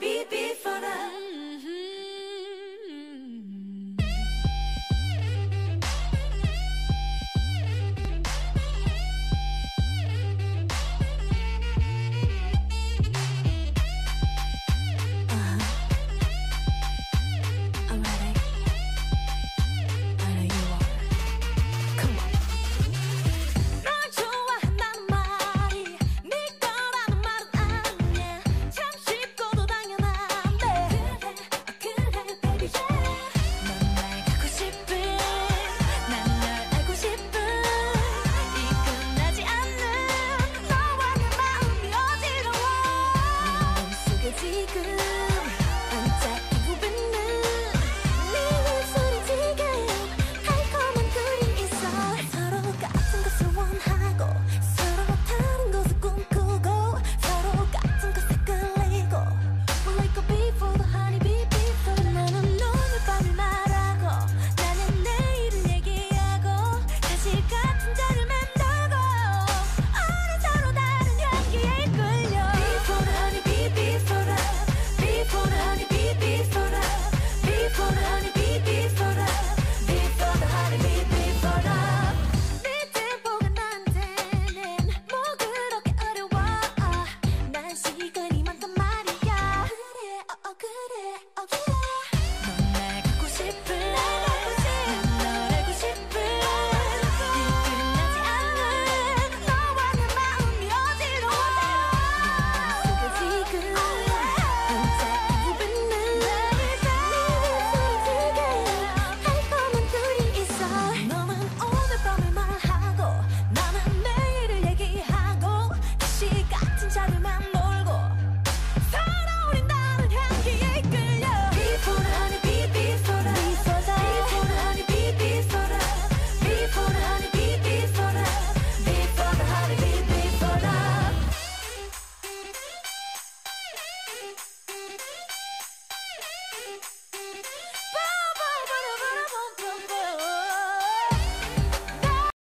beep beep